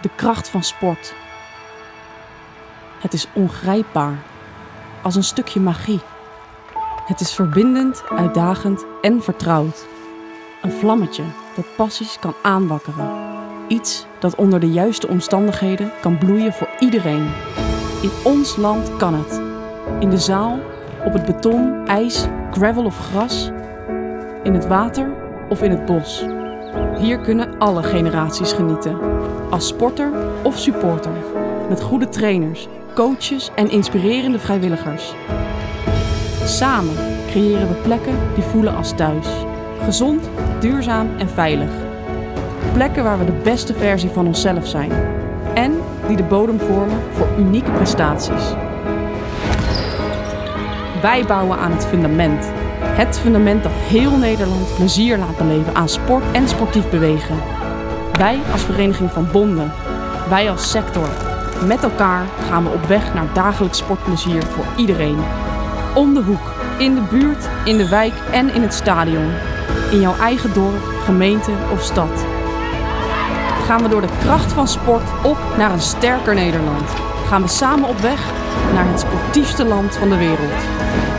De kracht van sport. Het is ongrijpbaar, als een stukje magie. Het is verbindend, uitdagend en vertrouwd. Een vlammetje dat passies kan aanwakkeren. Iets dat onder de juiste omstandigheden kan bloeien voor iedereen. In ons land kan het. In de zaal, op het beton, ijs, gravel of gras. In het water of in het bos. Hier kunnen alle generaties genieten. Als sporter of supporter. Met goede trainers, coaches en inspirerende vrijwilligers. Samen creëren we plekken die voelen als thuis. Gezond, duurzaam en veilig. Plekken waar we de beste versie van onszelf zijn. En die de bodem vormen voor unieke prestaties. Wij bouwen aan het fundament. Het fundament dat heel Nederland plezier laat beleven aan sport en sportief bewegen. Wij als Vereniging van Bonden. Wij als sector. Met elkaar gaan we op weg naar dagelijks sportplezier voor iedereen. Om de hoek, in de buurt, in de wijk en in het stadion. In jouw eigen dorp, gemeente of stad. Gaan we door de kracht van sport op naar een sterker Nederland. Gaan we samen op weg naar het sportiefste land van de wereld.